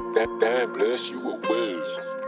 that, that, that, bless you a whiz.